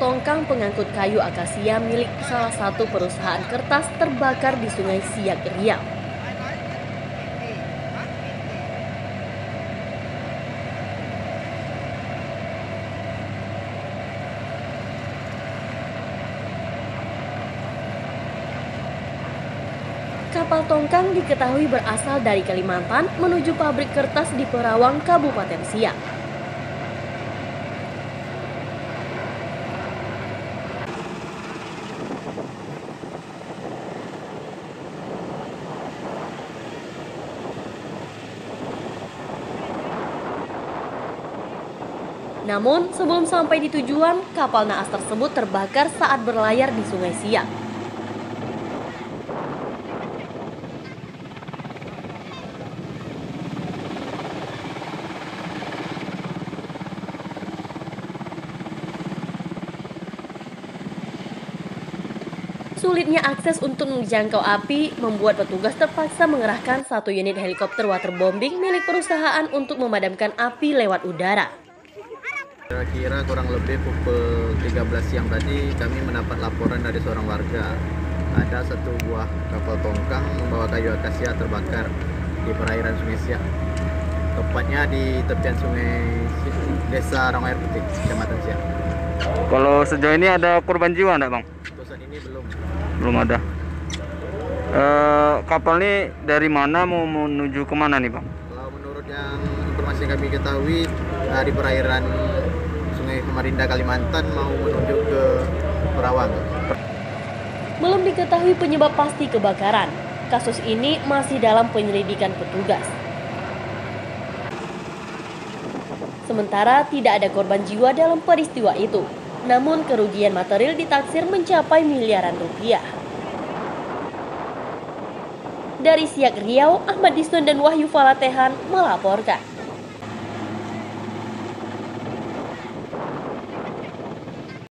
tongkang pengangkut kayu akasia milik salah satu perusahaan kertas terbakar di Sungai Siak Riau. Kapal tongkang diketahui berasal dari Kalimantan menuju pabrik kertas di Perawang, Kabupaten Siak. Namun, sebelum sampai di tujuan, kapal naas tersebut terbakar saat berlayar di Sungai Siak. Sulitnya akses untuk menjangkau api membuat petugas terpaksa mengerahkan satu unit helikopter waterbombing milik perusahaan untuk memadamkan api lewat udara. Kira-kira kurang lebih pukul 13 siang tadi kami mendapat laporan dari seorang warga. Ada satu buah kapal tongkang membawa kayu akasia terbakar di perairan Sungai Siak. Tepatnya di tepian Sungai Desa Rangair Putih, Kecamatan Siak. Kalau sejauh ini ada korban jiwa enggak, Bang? Untuk saat ini belum. Belum ada. Eh, kapal ini dari mana mau menuju ke mana nih, Bang? Kalau menurut yang informasi yang kami ketahui dari perairan Samarinda Kalimantan mau menuju ke Perawang. Belum diketahui penyebab pasti kebakaran. Kasus ini masih dalam penyelidikan petugas. Sementara tidak ada korban jiwa dalam peristiwa itu. Namun kerugian material ditaksir mencapai miliaran rupiah. Dari Siak Riau, Ahmad Disnon dan Wahyu Falatehan melaporkan.